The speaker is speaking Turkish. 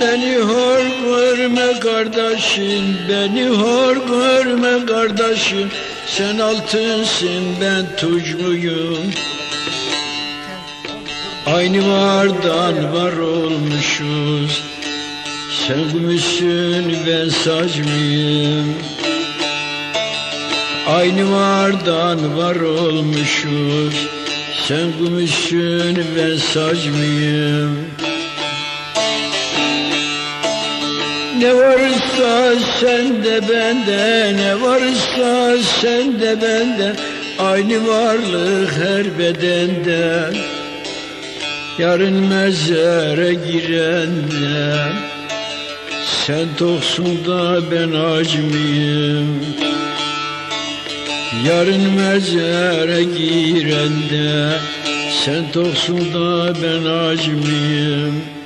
beni hor görme kardeşim Beni hor görme kardeşim. Sen altınsın ben tucluyum Aynı vardan var olmuşuz. Sen gümüşsün ben sac mıyım? Aynı vardan var olmuşuz. Sen gümüşsün ben sac mıyım Ne varsa sende bende Ne varsa sende bende Aynı varlık her bedende. Yarın mezara girende Sen toksun da ben aç mıyım? Yarın mezara girende Sen toksun da ben aç mıyım